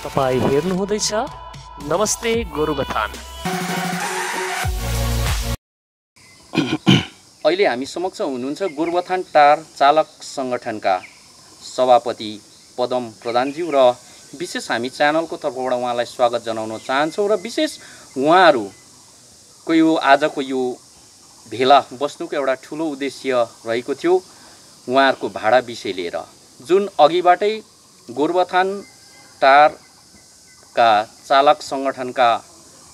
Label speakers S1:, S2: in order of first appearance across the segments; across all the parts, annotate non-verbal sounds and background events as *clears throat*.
S1: तपाईँ हेर्नुहुँदैछ। नमस्ते गोरुबथान *coughs*
S2: अहिले हामी समक्ष हुनुहुन्छ गोरुबथान टार चालक सङ्गठनका सभापति पदम प्रधानज्यू र विशेष हामी च्यानलको तर्फबाट उहाँलाई स्वागत जनाउन चाहन्छौँ र विशेष उहाँहरूको यो आजको यो भेला बस्नुको एउटा ठुलो उद्देश्य रहेको थियो उहाँहरूको भाडा विषय लिएर। जुन अघिबाटै गोरुबथान टारका चालक सङ्गठनका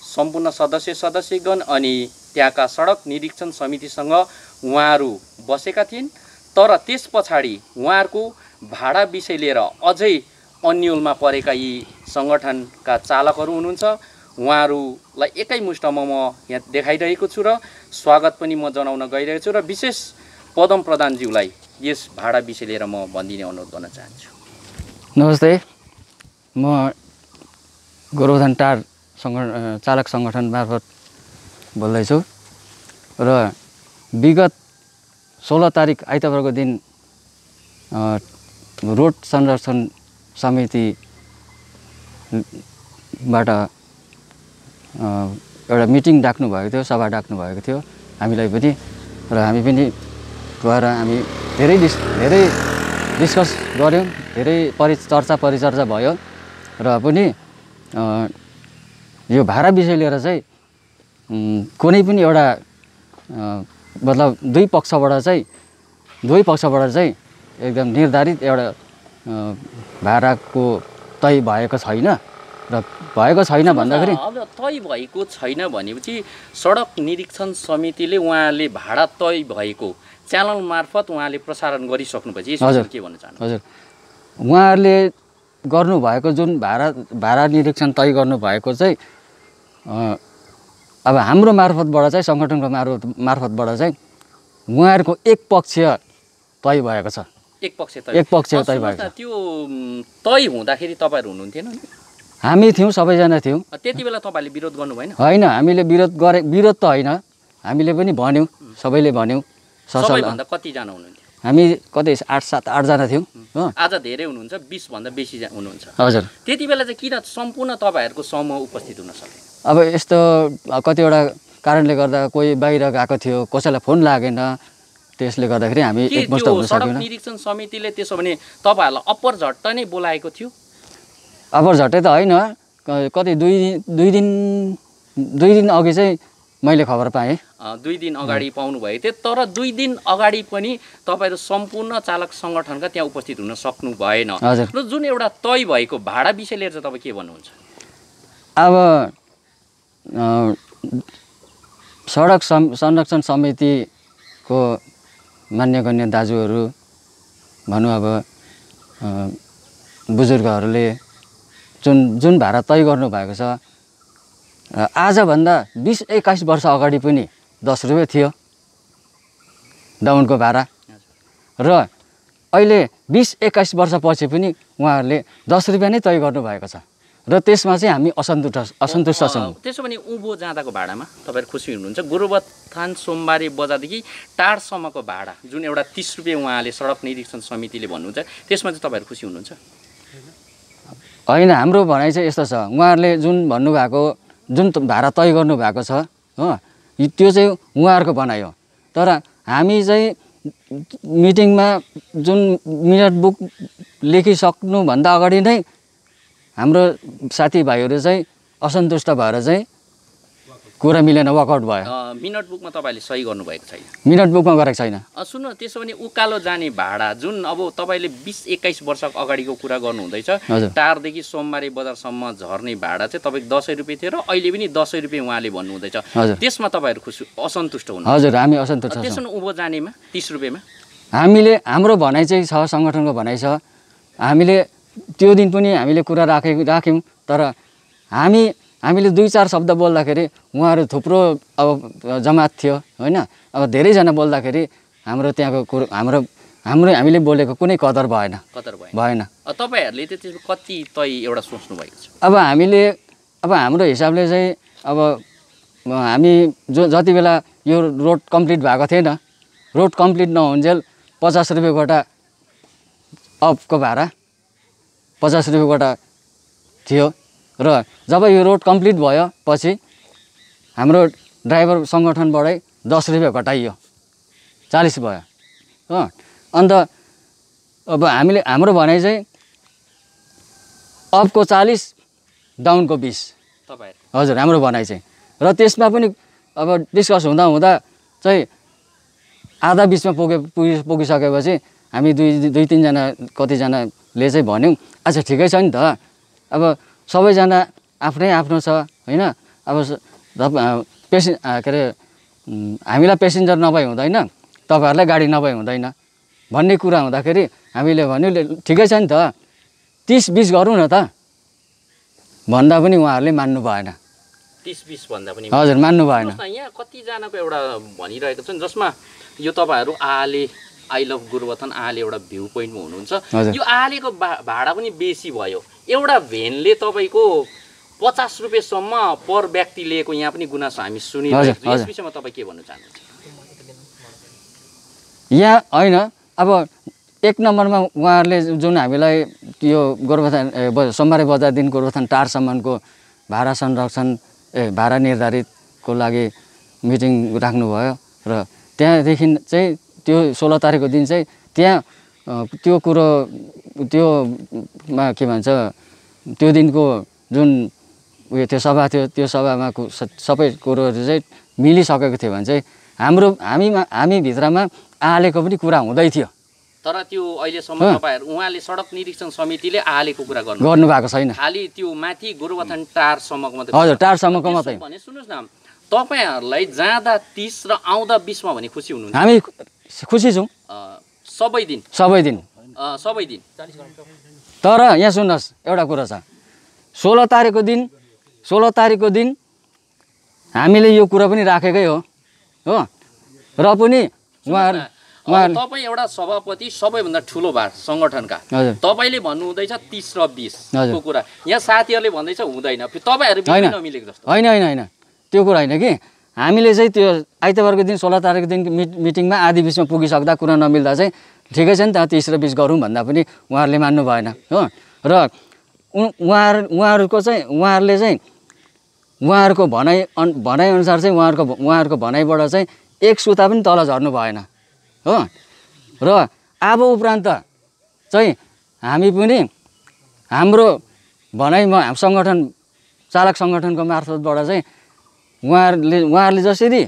S2: सम्पूर्ण सदस्य सदस्यगण अनि त्यहाँका सडक निरीक्षण समितिसँग उहाँहरू बसेका थिइन्। तर त्यस पछाडि उहाँहरूको भाडा विषय लिएर अझै अन्यलमा परेका यी सङ्गठनका चालकहरू हुनुहुन्छ। उहाँहरूलाई एकैमुष्टमा म यहाँ देखाइरहेको छु र स्वागत पनि म जनाउन गइरहेको छु र विशेष पदम प्रधानज्यूलाई यस भाडा विषय लिएर म भनिदिने अनुरोध गर्न चाहन्छु।
S3: नमस्ते म गोरुबथान टार सङ्ग चालक सङ्गठन मार्फत बोल्दैछु। र विगत सोह्र तारिक आइतबारको दिन रोड संरक्षण समितिबाट एउटा मिटिङ डाक्नु भएको थियो सभा डाक्नु भएको थियो हामीलाई पनि। र हामी पनि गएर हामी धेरै डिस् धेरै डिस्कस गऱ्यौँ धेरै परिचर्चा परिचर्चा भयो। र पनि यो भाडा विषय लिएर चाहिँ कुनै पनि एउटा मतलब दुई पक्षबाट चाहिँ दुवै पक्षबाट चाहिँ एकदम निर्धारित एउटा भाडाको तय भएको छैन र भएको छैन भन्दाखेरि
S2: अब तय भएको छैन भनेपछि सडक निरीक्षण समितिले उहाँले भाडा तय भएको च्यानल मार्फत उहाँले प्रसारण गरिसक्नुपर्छ यसमा
S3: हजुर।
S2: के भन्न चाहनु
S3: हजुर उहाँहरूले गर्नुभएको जुन भाडा भाडा निरीक्षण तय गर्नुभएको चाहिँ अब हाम्रो मार्फतबाट चाहिँ सङ्गठनको मार्फत मार्फतबाट चाहिँ उहाँहरूको एक पक्षीय तय भएको छ।
S2: एक पक्ष
S3: एक पक्ष तय भएको छ।
S2: त्यो तय हुँदाखेरि तपाईँहरू हुनुहुन्थेन नि?
S3: हामी थियौँ सबैजना थियौँ।
S2: त्यति बेला तपाईँहरूले विरोध गर्नु भएन?
S3: होइन हामीले विरोध गरे विरोध त होइन। हामीले पनि भन्यौँ सबैले भन्यौँ
S2: सबैभन्दा कतिजना हुनुहुन्थ्यो?
S3: हामी कतै आठ सात आठजना थियौँ हो।
S2: आज धेरै हुनुहुन्छ बिसभन्दा बेसी हुनुहुन्छ।
S3: हजुर।
S2: त्यति बेला चाहिँ किन सम्पूर्ण तपाईँहरूको समूह उपस्थित हुन सकेन
S3: अब यस्तो कतिवटा कारणले गर्दा कोही बाहिर गएको थियो कसैलाई फोन लागेन त्यसले गर्दाखेरि हामी एकमुष्ट हुन सकेनौँ।
S2: निरीक्षण समितिले त्यसो भने तपाईँहरूलाई अप्पर झट्ट नै बोलाएको थियो?
S3: अब झट्टै त होइन। कति दुई दुई दिन दुई दिन अघि चाहिँ मैले खबर पाएँ।
S2: दुई दिन अगाडि पाउनु भएको थियो तर दुई दिन अगाडि पनि तपाईँहरू सम्पूर्ण चालक सङ्गठनका त्यहाँ उपस्थित हुन सक्नु भएन।
S3: हजुर।
S2: र जुन एउटा तय भएको भाडा विषय लिएर चाहिँ तपाईँ के भन्नुहुन्छ?
S3: अब सडक संरक्षण समितिको मान्यगण्य दाजुहरू भनौँ अब बुजुर्गहरूले जुन जुन भाडा तय गर्नुभएको छ आजभन्दा बिस एक्काइस वर्ष अगाडि पनि दस रुपियाँ थियो डाउनको भाडा। र अहिले बिस एक्काइस वर्षपछि पनि उहाँहरूले दस रुपियाँ नै तय गर्नुभएको छ। र त्यसमा चाहिँ हामी असन्तुष्ट असन्तुष्ट छौँ।
S2: त्यसो भने उँभो जाँदाको भाडामा तपाईँहरू खुसी हुनुहुन्छ। गोरुबथान सोमबारे बजारदेखि टाढसम्मको भाडा जुन एउटा तिस रुपियाँ उहाँले सडक निरीक्षण समितिले भन्नुहुन्छ त्यसमा चाहिँ तपाईँहरू खुसी हुनुहुन्छ?
S3: होइन हाम्रो भनाइ चाहिँ यस्तो छ। उहाँहरूले जुन भन्नुभएको जुन भाडा तय गर्नुभएको छ हो त्यो चाहिँ उहाँहरूको हो। तर हामी चाहिँ मिटिङमा जुन मिनट बुक लेखिसक्नुभन्दा अगाडि नै हाम्रो साथीभाइहरू चाहिँ असन्तुष्ट भएर चाहिँ कुरा मिलेन वर्कआउट भयो।
S2: मिनट बुकमा तपाईँले सही गर्नुभएको छैन।
S3: मिनट बुकमा गरेको छैन।
S2: सुन्नु त्यसो भने उकालो जाने भाडा जुन अब तपाईँले बिस एक्काइस वर्ष अगाडिको कुरा गर्नुहुँदैछ टारदेखि सोमबारे बजारसम्म झर्ने भाडा चाहिँ तपाईँको दसैँ रुपियाँ थियो र अहिले पनि दसैँ रुपियाँ उहाँले भन्नुहुँदैछ। त्यसमा तपाईँहरू खुसी असन्तुष्ट हुनु
S3: हजुर हामी असन्तुष्ट
S2: त्यसो भने उँभो जानेमा तिस रुपियाँमा?
S3: हामीले हाम्रो भनाइ चाहिँ छ सङ्गठनको भनाइ छ। हामीले त्यो दिन पनि हामीले कुरा राखे राख्यौँ तर हामी हामीले दुई चार शब्द बोल्दाखेरि उहाँहरू थुप्रो अब जमात थियो होइन? अब धेरैजना बोल्दाखेरि हाम्रो त्यहाँको कुरो हाम्रो हाम्रो हामीले बोलेको कुनै कदर भएन।
S2: भयो
S3: भएन।
S2: तपाईँहरूले कति तय एउटा सोच्नु भएको छ?
S3: अब हामीले अब हाम्रो हिसाबले चाहिँ अब हामी जो जति बेला यो रोड कम्प्लिट भएको थिएन रोड कम्प्लिट नहुन्जेल पचास रुपियाँ गोटा अपको भाडा पचास रुपियाँ गोटा थियो। र जब यो रोड कम्प्लिट भयो पछि हाम्रो ड्राइभर सङ्गठनबाटै दस रुपियाँ घटाइयो। चालिस भयो। हो अन्त अब हामीले हाम्रो भनाइ चाहिँ अपको चालिस डाउनको बिस।
S2: तपाईँहरू
S3: हजुर हाम्रो भनाइ चाहिँ। र त्यसमा पनि अब डिस्कस हुँदा हुँदा चाहिँ आधा बिचमा पुगे पुगि पुगिसकेपछि हामी दुई दुई तिनजना कतिजनाले चाहिँ भन्यौँ अच्छा ठिकै छ नि त। अब सबैजना आफ्नै आफ्नो छ होइन? अब स- तप- पेसेन् के अरे हामीलाई पेसेन्जर नभए हुँदैन तपाईँहरूलाई गाडी नभए हुँदैन भन्ने कुरा हुँदाखेरि हामीले भन्यो "ले- ठिकै छ नि त तिस बिस गरौँ न त। भन्दा पनि उहाँहरूले मान्नु भएन।
S2: तिस बिस भन्दा पनि
S3: हजुर मान्नु भएन।
S2: न, यहाँ कतिजनाको एउटा भनिरहेको छन् जसमा यो तपाईँहरू आले आई लभ गोरुबथान आले एउटा भ्यू पोइन्टमा हुनुहुन्छ। यो आलेको भा भाडा पनि बेसी भयो। एउटा भेनले तपाईँको पचास रुपियाँसम्म पर व्यक्ति लिएको यहाँ पनि गुनासो हामी सुनिरहेको छौँ। यस। विषयमा तपाईँ के भन्न चाहनुहुन्छ?
S3: यहाँ होइन अब एक नम्बरमा उहाँहरूले जुन हामीलाई यो गोरुबथान सोमबारे बजारदेखि गोरुबथान टारसम्मको भाडा संरक्षण ए भाडा निर्धारितको लागि मिटिङ राख्नुभयो। र त्यहाँदेखि चाहिँ त्यो सोह्र तारिकको दिन चाहिँ त्यहाँ त्यो कुरो त्योमा के भन्छ त्यो दिनको जुन उयो त्यो सभा थियो त्यो सभामा सबै कुरोहरू चाहिँ मिलिसकेको थियो भने चाहिँ हाम्रो हामीमा हामीभित्रमा आलेको पनि कुरा हुँदै थियो।
S2: तर त्यो अहिलेसम्म। तपाईँहरू उहाँले सडक निरीक्षण समितिले आलेको कुरा गर्नु
S3: गर्नु भएको छैन।
S2: खालि त्यो माथि गोरुबथान टारसम्मको मात्रै
S3: हजुर टारसम्मको मात्रै।
S2: भने सुन्नुहोस् न तपाईँहरूलाई जाँदा तिस र आउँदा बिसमा भने खुसी हुनुहुन्छ।
S3: हामी खुसी छौँ
S2: सबै दिन
S3: सबै दिन
S2: सबै दिन
S3: तर यहाँ सुन्नुहोस् एउटा कुरा छ। सोह्र तारिकको दिन सोह्र तारिकको दिन हामीले यो कुरा पनि राखेकै हो हो? र पनि उहाँहरू
S2: तपाईँ एउटा सभापति सबैभन्दा ठुलो भार सङ्गठनका। तपाईँले भन्नुहुँदैछ तिस र बिसको। कुरा। यहाँ साथीहरूले भन्दैछ हुँदैन। फेरि तपाईँहरू
S3: होइन होइन होइन। त्यो कुरा होइन कि? हामीले चाहिँ त्यो आइतबारको दिन सोह्र तारिकको दिन मिट मिटिङमा आधी बिचमा पुगिसक्दा कुरा नमिल्दा चाहिँ ठिकै छ नि त तिस र बिस गरौँ भन्दा पनि उहाँहरूले मान्नु भएन हो? र उहाँहरू उहाँहरूको चाहिँ उहाँहरूले चाहिँ उहाँहरूको भनाइ अन भनाइअनुसार चाहिँ उहाँहरूको उहाँहरूको भनाइबाट चाहिँ एक सुता पनि तल झर्नु भएन हो? र अब उपरान्त चाहिँ हामी पनि हाम्रो भनाइमा सङ्गठन चालक सङ्गठनको मार्फतबाट चाहिँ उहाँहरूले उहाँहरूले जसरी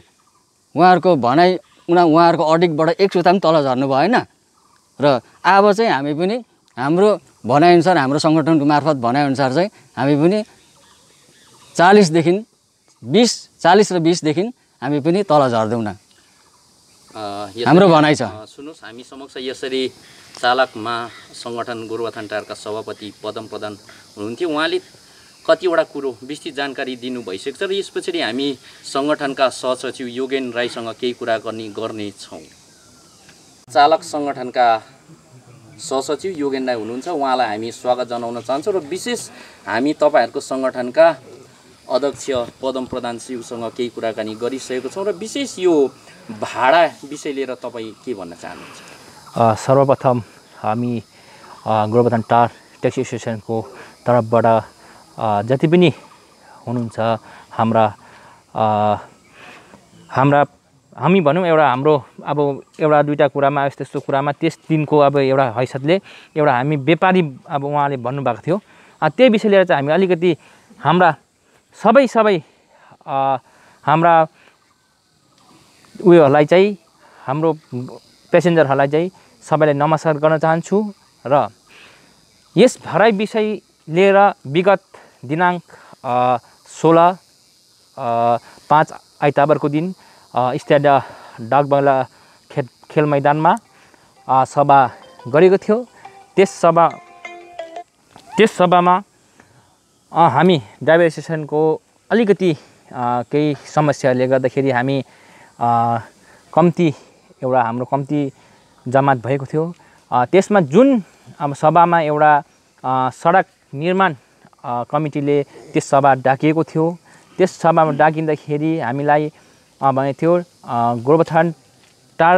S3: उहाँहरूको भनाइ उना उहाँहरूको अडिकबाट एक सुता पनि तल झर्नु भएन र अब चाहिँ हामी पनि हाम्रो भनाइअनुसार हाम्रो सङ्गठनको मार्फत भनाइअनुसार चाहिँ हामी पनि चालिसदेखि बिस चालिस र बिसदेखि हामी पनि तल झर्दैनौँ हाम्रो भनाइ छ।
S2: सुन्नुहोस् हामी समक्ष यसरी चालकमा सङ्गठन गोरुबथान टारका सभापति पदम प्रधान हुनुहुन्थ्यो। उहाँले कतिवटा कुरो विस्तृत जानकारी दिनु भइसकेको छ र यस पछाडि हामी सङ्गठनका सहसचिव योगेन राईसँग केही कुरा गर्ने गर्नेछौँ। चालक सङ्गठनका सहसचिव योगेन राई हुनुहुन्छ। उहाँलाई हामी स्वागत जनाउन चाहन्छौँ र विशेष हामी तपाईँहरूको सङ्गठनका अध्यक्ष पदम प्रधान शिवसँग केही कुराकानी गरिसकेको छौँ र विशेष यो भाडा विषय लिएर तपाईँ के भन्न चाहनुहुन्छ?
S4: सर्वप्रथम हामी गोरुबथान टार ट्याक्सी एसोसिएसनको तर्फबाट जति पनि हुनुहुन्छ हाम्रा हाम्रा हामी भनौँ एउटा हाम्रो अब एउटा दुइटा कुरामा यस्तो यस्तो कुरामा त्यस दिनको अब एउटा हैसियतले एउटा हामी व्यापारी अब उहाँले भन्नुभएको थियो। त्यही विषय लिएर चाहिँ हामी अलिकति हाम्रा सबै सबै हाम्रा उयोहरूलाई चाहिँ हाम्रो पेसेन्जरहरूलाई चाहिँ सबैलाई नमस्कार गर्न चाहन्छु र यस भराइ विषय लिएर विगत दिनाङ्क सोह्र पाँच आइतबारको दिन स्ट्याड डाकबङ्गला खेल खेल मैदानमा सभा गरेको थियो। त्यस सभा त्यस सभामा हामी ड्राइभर एसोसिएसनको अलिकति केही समस्याहरूले गर्दाखेरि हामी कम्ती एउटा हाम्रो कम्ती जमात भएको थियो। त्यसमा जुन अब सभामा एउटा सडक निर्माण कमिटीले त्यस सभा डाकिएको थियो। त्यस सभामा डाकिँदाखेरि हामीलाई भनेको थियो गोरुबथान टार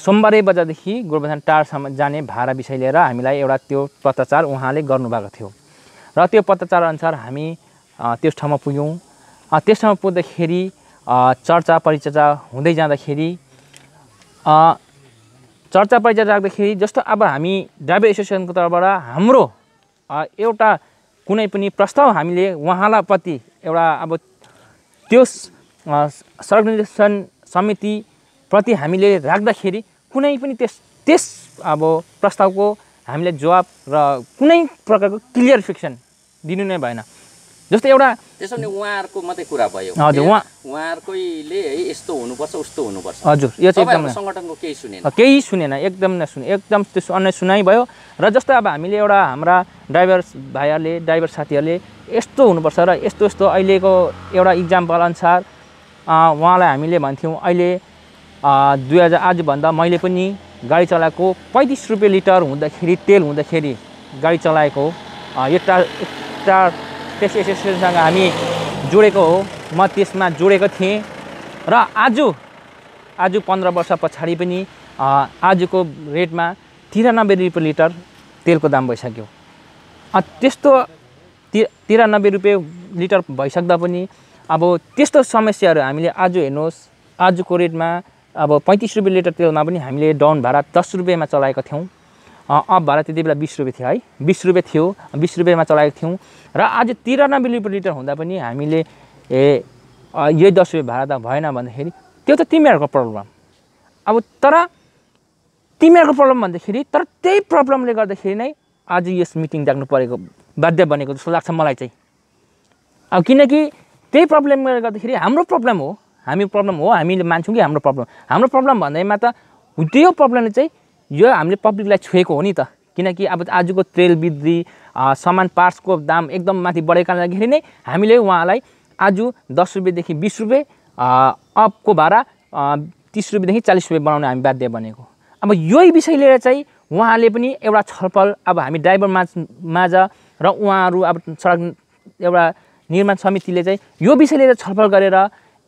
S4: सोमबारे बजारदेखि गोरुबथान टारसम्म जाने भाडा विषय लिएर हामीलाई एउटा त्यो पत्रचार उहाँले गर्नुभएको थियो। र त्यो पत्रचार अनुसार हामी त्यस ठाउँमा पुग्यौँ। त्यस ठाउँमा पुग्दाखेरि चर्चा परिचर्चा हुँदै जाँदाखेरि चर्चा परिचर्चा राख्दाखेरि जस्तो अब हामी ड्राइभर एसोसिएसनको तर्फबाट हाम्रो एउटा कुनै पनि प्रस्ताव हामीले उहाँलाई प्रति एउटा अब त्यो स- अ, सडक निर्देशन समितिप्रति हामीले राख्दाखेरि कुनै पनि त्यस त्यस अब प्रस्तावको हामीले जवाब र कुनै प्रकारको क्लियरिफिकेसन दिनु नै भएन। जस्तो एउटा
S2: त्यसो भने उहाँहरूको मात्रै कुरा भयो।
S4: हजुर, उहाँ-
S2: उहाँहरूकैले है यस्तो हुनुपर्छ उस्तो हुनुपर्छ।
S4: हजुर यो चाहिँ एकदम
S2: सङ्गठनको केही सुनेन।
S4: केही सुनेन एकदम नै सुने एकदम त्यो अन्य सुनाइ भयो। र जस्तो अब हामीले एउटा हाम्रा ड्राइभर भाइहरूले ड्राइभर साथीहरूले यस्तो हुनुपर्छ र यस्तो यस्तो अहिलेको एउटा इक्जाम्पल अनुसार उहाँलाई हामीले भन्थ्यौँ अहिले दुई हजार आजभन्दा मैले पनि गाडी चलाएको पैँतिस रुपियाँ लिटर हुँदाखेरि तेल हुँदाखेरि गाडी चलाएको हो अँ, ट्याक्सी एसोसिएसनसँग हामी जोडेको हो। म त्यसमा जोडेको थिएँ र आज आज पन्ध्र वर्ष पछाडि पनि आजको रेटमा तिरानब्बे रुपियाँ लिटर तेलको दाम भइसक्यो। त्यस्तो ति तिरानब्बे रुपियाँ लिटर भइसक्दा पनि अब त्यस्तो समस्याहरू हामीले आज हेर्नुहोस् आजको रेटमा अब पैँतिस रुपियाँ लिटर तेलमा पनि हामीले डाउन भाडा दस रुपियाँमा चलाएका थियौँ। अप भाडा त्यति बेला बिस रुपियाँ थियो है। बिस रुपियाँ थियो बिस रुपियाँमा चलाएका थियौँ। र आज तिरानब्बे रुपियाँ लिटर हुँदा पनि हामीले ए यही दस रुपियाँ भाडा त भएन भन्दाखेरि त्यो त तिमीहरूको प्रब्लम। अब तर तिमीहरूको प्रब्लम भन्दाखेरि तर त्यही प्रब्लमले गर्दाखेरि नै आज यस मिटिङ डाक्नु परेको बाध्य बनेको जस्तो लाग्छ मलाई चाहिँ। अब किनकि त्यही प्रब्लमले गर्दाखेरि हाम्रो प्रब्लम हो। हामी प्रब्लम हो हामीले मान्छौँ कि हाम्रो प्रब्लम। हाम्रो प्रब्लम भन्दैमा त त्यो प्रब्लमले चाहिँ यो हामीले पब्लिकलाई छोएको हो नि त। किनकि अब आजको तेल वृद्धि सामान पार्ट्सको दाम एकदम माथि बढेका लागि नै हामीले उहाँलाई आज दस रुपियाँदेखि बिस रुपियाँ अपको भाडा तिस रुपियाँदेखि चालिस रुपियाँ बनाउन हामी बाध्य बनेको। अब यही विषय लिएर चाहिँ उहाँले पनि एउटा छलफल अब हामी ड्राइभर माझ माझ र उहाँहरू अब सडक एउटा निर्माण समितिले चाहिँ यो विषय लिएर छलफल गरेर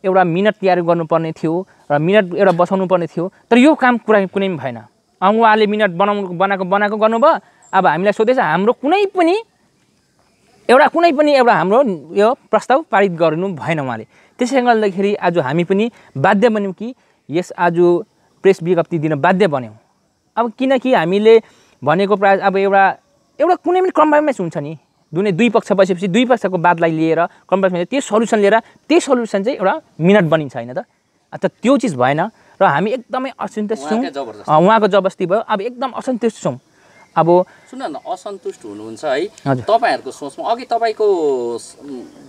S4: एउटा मिनट तयार गर्नुपर्ने थियो र मिनट एउटा बसाउनु पर्ने थियो। तर यो काम कुरा कुनै पनि भएन। उहाँले मिनट बनाउनु बनाएको बनाएको गर्नुभयो। अब हामीलाई सोधेछ हाम्रो कुनै पनि एउटा कुनै पनि एउटा हाम्रो यो प्रस्ताव पारित गर्नु भएन उहाँले। त्यसै गर्दाखेरि आज हामी पनि बाध्य बन्यौँ कि यस आज प्रेस विज्ञप्ति दिन बाध्य बन्यौँ। अब किनकि हामीले भनेको प्राय अब एउटा एउटा कुनै पनि कम्प्रोमाइज हुन्छ नि। दुनै दुई पक्ष बसेपछि दुई पक्षको बातलाई लिएर कम्प्रोमाइज त्यो सल्युसन लिएर त्यही सल्युसन चाहिँ एउटा मिनट बनिन्छ होइन त? अन्त त्यो चिज भएन। र हामी एकदमै असन्तुष्ट छौँ।
S2: उहाँकै जबरजस्ती।
S4: भयो। अब एकदम असन्तुष्ट छौँ। अब
S2: सुन न असन्तुष्ट हुनुहुन्छ है। तपाईँहरूको सोचमा अघि तपाईँको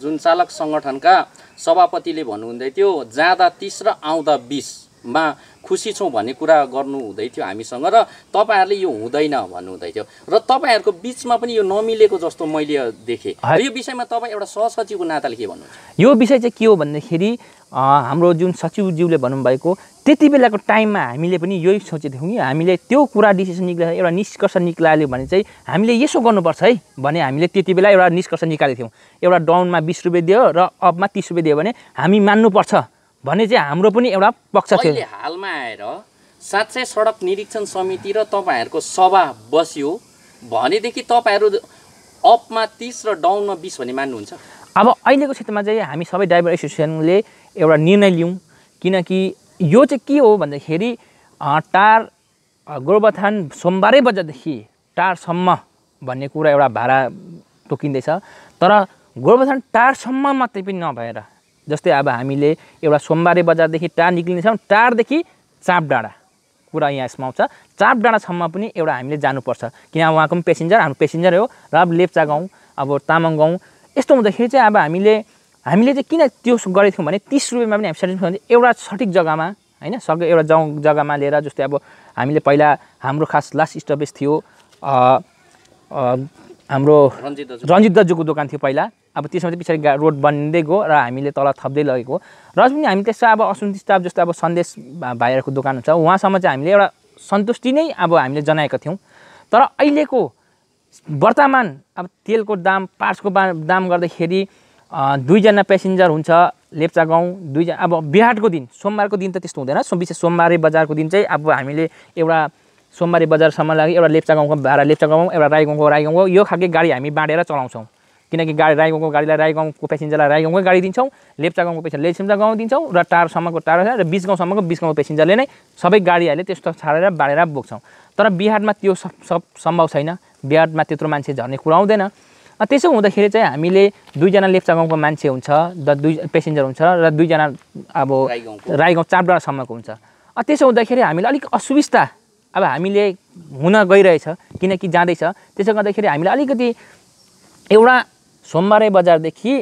S2: जुन चालक सङ्गठनका सभापतिले भन्नुहुँदै थियो जाँदा तिस र आउँदा बिसमा खुसी छौँ भन्ने कुरा गर्नु हुँदै थियो हामीसँग र तपाईँहरूले यो हुँदैन भन्नुहुँदै थियो। र तपाईँहरूको बिचमा पनि यो नमिलेको जस्तो मैले देखेँ। यो विषयमा तपाईँ एउटा सहसचिवको नाताले के भन्नुहुन्छ?
S4: यो विषय चाहिँ के हो भन्दाखेरि हाम्रो जुन सचिवज्यूले भन्नुभएको त्यति बेलाको टाइममा हामीले पनि यही सोचेको थियौँ कि हामीले त्यो कुरा डिसिसन निक्लिएर एउटा निष्कर्ष निकाल्यो भने चाहिँ हामीले यसो गर्नुपर्छ है भने हामीले त्यति बेला एउटा निष्कर्ष निकालेको थियौँ। एउटा डाउनमा बिस रुपियाँ दियो र अपमा तिस रुपियाँ दियो भने हामी मान्नुपर्छ भन्ने चाहिँ हाम्रो पनि एउटा पक्ष थियो।
S2: हालमा आएर साँच्चै सडक निरीक्षण समिति र तपाईँहरूको सभा बस्यो भनेदेखि तपाईँहरू अपमा तिस र डाउनमा बिस भन्ने मान्नुहुन्छ।
S4: अब अहिलेको क्षेत्रमा चाहिँ हामी सबै ड्राइभर एसोसिएसनले एउटा निर्णय लियौँ किनकि यो चाहिँ के हो भन्दाखेरि टार गोरुबथान सोमबारै बजारदेखि टारसम्म भन्ने कुरा एउटा भाडा तोकिँदैछ। तर गोरुबथान टारसम्म मात्रै पनि नभएर जस्तै अब हामीले एउटा सोमबारे बजारदेखि टार निक्लिनेछौँ टारदेखि चाप डाँडा कुरा यहाँ यसमा आउँछ। चाप डाँडासम्म पनि एउटा हामीले जानुपर्छ। किन उहाँको पनि पेसेन्जर हाम्रो पेसेन्जर हो। र अब लेप्चा गाउँ अब तामाङ गाउँ यस्तो हुँदाखेरि चाहिँ अब हामीले हामीले चाहिँ किन त्यो गरेको थियौँ भने तिस रुपियाँमा पनि हामी सेटिस्फाई हुन्थ्यो एउटा सठिक जग्गामा होइन सबै एउटा जौ जग्गामा लिएर जस्तै अब हामीले पहिला हाम्रो खास लास्ट स्टपेज थियो हाम्रो
S2: रञ्जित
S4: दाजुको दोकान थियो पहिला। अब त्यसमा चाहिँ पछाडि गा- रोड बन्दै गयो र हामीले तल थप्दै लगेको। र पनि हामी त्यसो अब असन्तुष्ट अब जस्तो अब सन्देश भाइहरूको दोकान हुन्छ उहाँसम्म चाहिँ हामीले एउटा सन्तुष्टि नै अब हामीले जनाएका थियौँ। तर अहिलेको वर्तमान अब तेलको दाम पार्ट्सको दाम गर्दाखेरि दुईजना पेसेन्जर हुन्छ लेप्चा गाउँ दुईजना अब बिहाटको दिन सोमबारको दिन त त्यस्तो हुँदैन। विशेष सोमबारे बजारको दिन चाहिँ अब हामीले एउटा सोमबारे बजारसम्म लागि एउटा लेप्चा गाउँको भाडा लेप्चा गाउँ एउटा राई गाउँको राई गाउँको यो खालको गाडी हामी बाँडेर चलाउँछौँ। किनकि गाडी राई गाउँको गाडीलाई राई गाउँको पेसेन्जरलाई राई गाउँकै गाडी दिन्छौँ लेप्चा गाउँको पेसेन्जर लेप्चा गाउँ दिन्छौँ र टाढोसम्मको टाढो र बिच गाउँसम्मको बिच गाउँको पेसेन्जरले नै सबै गाडीहरूले त्यस्तो छाडेर बाँडेर बोक्छौँ। तर बिहारमा त्यो सब सब सम्भव छैन। बिहारमा त्यत्रो मान्छे झर्ने कुरा आउँदैन। त्यसो हुँदाखेरि चाहिँ हामीले दुईजना लेप्चा गाउँको मान्छे हुन्छ द दुई पेसेन्जर हुन्छ र दुईजना अब
S2: राई
S4: गाउँ चापडाँडासम्मको हुन्छ। त्यसो हुँदाखेरि हामीलाई अलिक असुविस्ता अब हामीले हुन गइरहेछ किनकि जाँदैछ। त्यसो गर्दाखेरि हामीलाई अलिकति एउटा सोमबारे बजारदेखि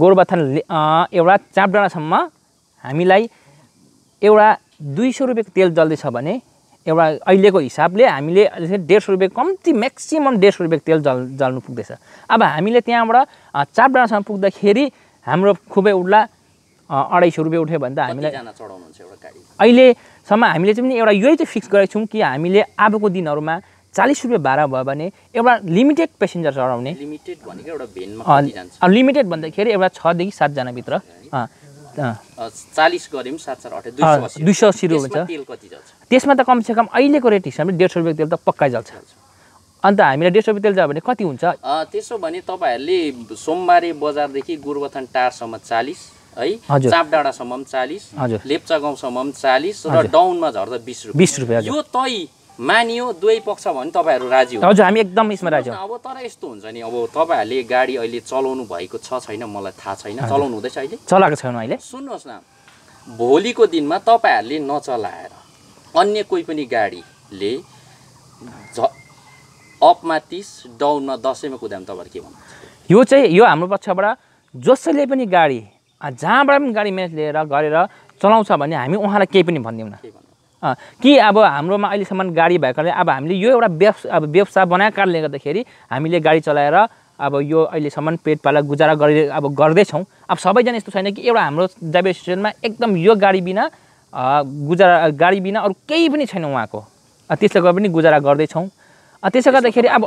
S4: गोरुबथान एउटा चापडाँडासम्म हामीलाई एउटा दुई सौ रुपियाँको तेल जल्दैछ भने एउटा अहिलेको हिसाबले हामीले डेढ सौ रुपियाँ कम्ती म्याक्सिमम् डेढ सौ रुपियाँको तेल जल जल्नु पुग्दैछ। अब हामीले त्यहाँबाट अ, चापडाँडासम्म पुग्दाखेरि हाम्रो खुबै उड्ला अढाई सौ रुपियाँ उठ्यो भने त हामीलाई अहिलेसम्म हामीले चाहिँ एउटा यही चाहिँ फिक्स गरेको छौँ कि हामीले अबको दिनहरूमा चालिस रुपियाँ भाडा भयो भने एउटा लिमिटेड पेसेन्जर चढाउने।
S2: लिमिटेड भनेको एउटा
S4: लिमिटेड भन्दाखेरि एउटा छदेखि सातजनाभित्र
S2: चालिस गऱ्यौँ सात चार अठार दुई
S4: अँ,
S2: सौ अस्सी
S4: रुपियाँ हुन्छ। त्यसमा त कमसेकम अहिलेको रेट हिसाबले डेढ सौ रुपियाँ तेल त पक्कै जल्छ अन्त हामीलाई डेढ सौ रुपियाँ तेल जायो भने कति हुन्छ
S2: त्यसो भने तपाईँहरूले सोमबारे बजारदेखि गोरुबथान टारसम्म चालिस है
S4: हजुर।
S2: चापडाँडासम्म पनि चालिस। लेप्चा गाउँसम्म पनि चालिस र। डाउनमा झर्दा बिस रुपियाँ
S4: बिस रुपियाँ
S2: यो तय मानियो दुवै पक्ष भने तपाईँहरू राजी हो
S4: हजुर हामी एकदम यसमा राजी
S2: अब तर यस्तो हुन्छ नि अब तपाईँहरूले गाडी अहिले चलाउनु भएको छ छैन मलाई थाहा छैन। चलाउनु हुँदैछ अहिले?
S4: चलाएको छैनौँ अहिले।
S2: सुन्नुहोस् न भोलिको दिनमा तपाईँहरूले नचलाएर अन्य कोही पनि गाडीले झ अपमा तिस डाउनमा दसैँमा कुदायो भने तपाईँहरू के भन्नुहुन्छ?
S4: यो चाहिँ यो हाम्रो पक्षबाट जसैले पनि गाडी जहाँबाट पनि गाडी म्याच लिएर गरेर चलाउँछ भने हामी उहाँलाई केही पनि
S2: भन्नु
S4: अँ, कि अब हाम्रोमा अहिलेसम्म गाडी भएकोले अब हामीले यो एउटा व्यवसा अब व्यवसाय बनाएको कारणले गर्दाखेरि हामीले गाडी चलाएर अब यो अहिलेसम्म पेट पाला गुजारा गरि अब गर्दैछौँ। अब सबैजना यस्तो छैन कि एउटा हाम्रो ड्राइभर स्टेसनमा एकदम यो गाडी बिना गुजारा गाडी बिना अरू केही पनि छैन उहाँको। त्यसले गर्दा पनि गुजारा गर्दैछौँ। त्यसो गर्दाखेरि अब